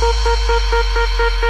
Thank.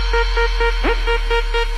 Thank you.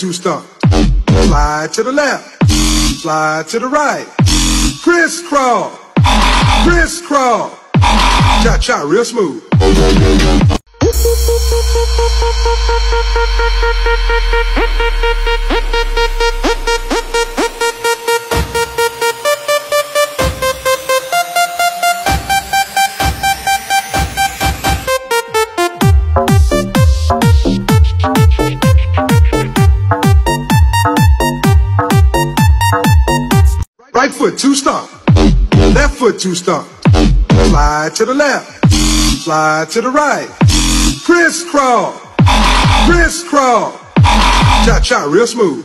two stomp. Slide to the left. Slide to the right. Crisscross. Crisscross. Cha cha, real smooth. Two stomp. Slide to the left. Slide to the right. Crisscross. Crisscross. Cha cha, real smooth.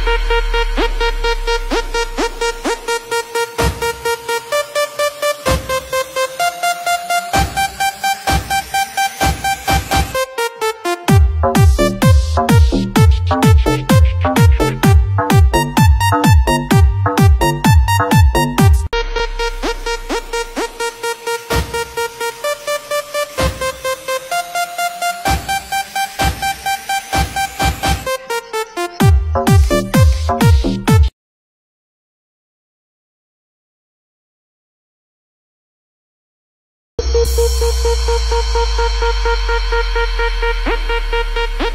Thank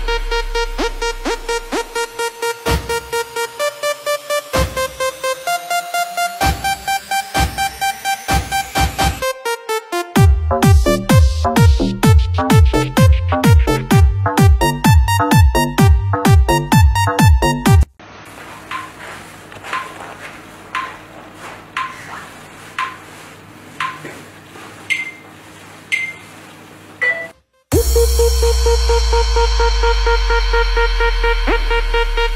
you. Thank you.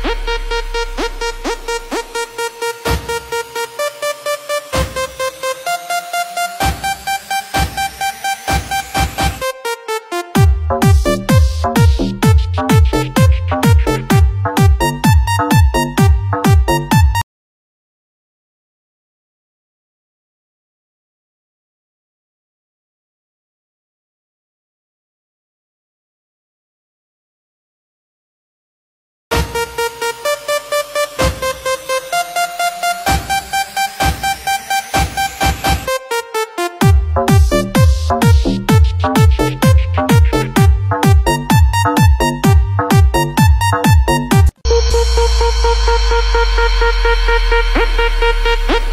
Mm-hmm.